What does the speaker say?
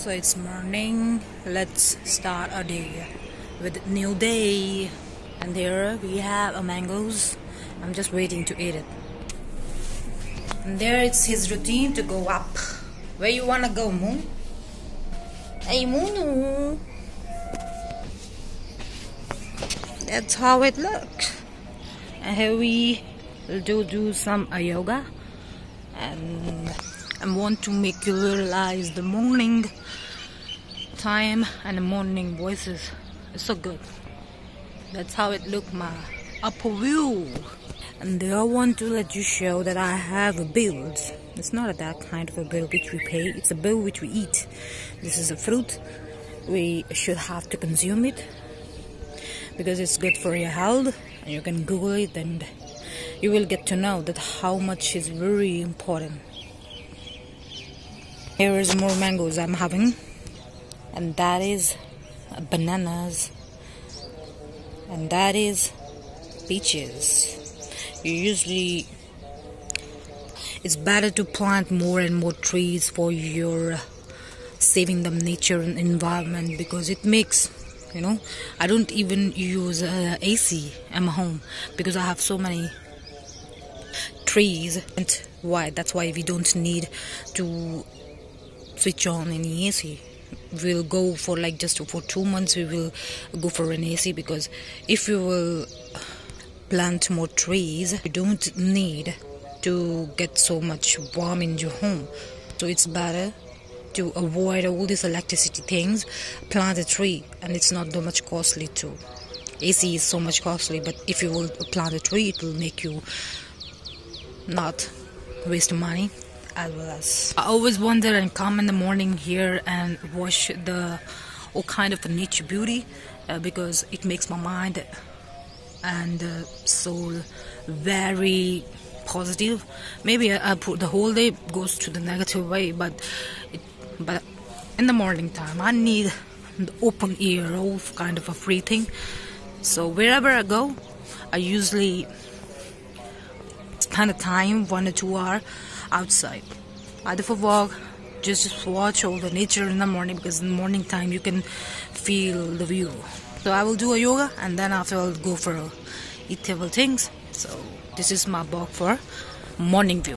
So it's morning. Let's start our day with new day. And there we have a mangoes. I'm just waiting to eat it. And there it's his routine to go up. Where you wanna go, Moon? Hey, Moon. That's how it looks. And here we do do some yoga and I want to make you realize the morning time and the morning voices. It's so good. That's how it look my upper view. And I want to let you show that I have a build. It's not a that kind of a bill which we pay. It's a bill which we eat. This is a fruit. We should have to consume it because it's good for your health. And you can Google it and you will get to know that how much is very important. Here is more mangoes I'm having, and that is bananas, and that is peaches. You usually it's better to plant more and more trees for your saving the nature and environment because it makes you know i don't even use uh, ac at my home because i have so many trees. And why? That's why we don't need to switch on any AC. We'll go for like just for two months. We will go for an AC because if you will plant more trees, you don't need to get so much warm in your home. So it's better to avoid all these electricity things. Plant a tree, and it's not that much costly too. AC is so much costly, but if you will plant a tree, it will make you not waste money as I always wonder and come in the morning here and watch the all kind of the nature beauty uh, because it makes my mind and uh, soul very positive. Maybe I, I, put the whole day goes to the negative way but it, but in the morning time I need the open air all kind of a free thing. So wherever I go I usually spend a time one or two hour outside either for walk just, just watch all the nature in the morning because in the morning time you can feel the view. So I will do a yoga and then after I'll go for eatable things. So this is my walk for morning view